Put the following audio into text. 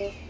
people.